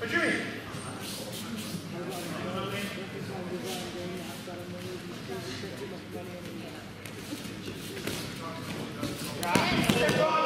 What do you mean? Right.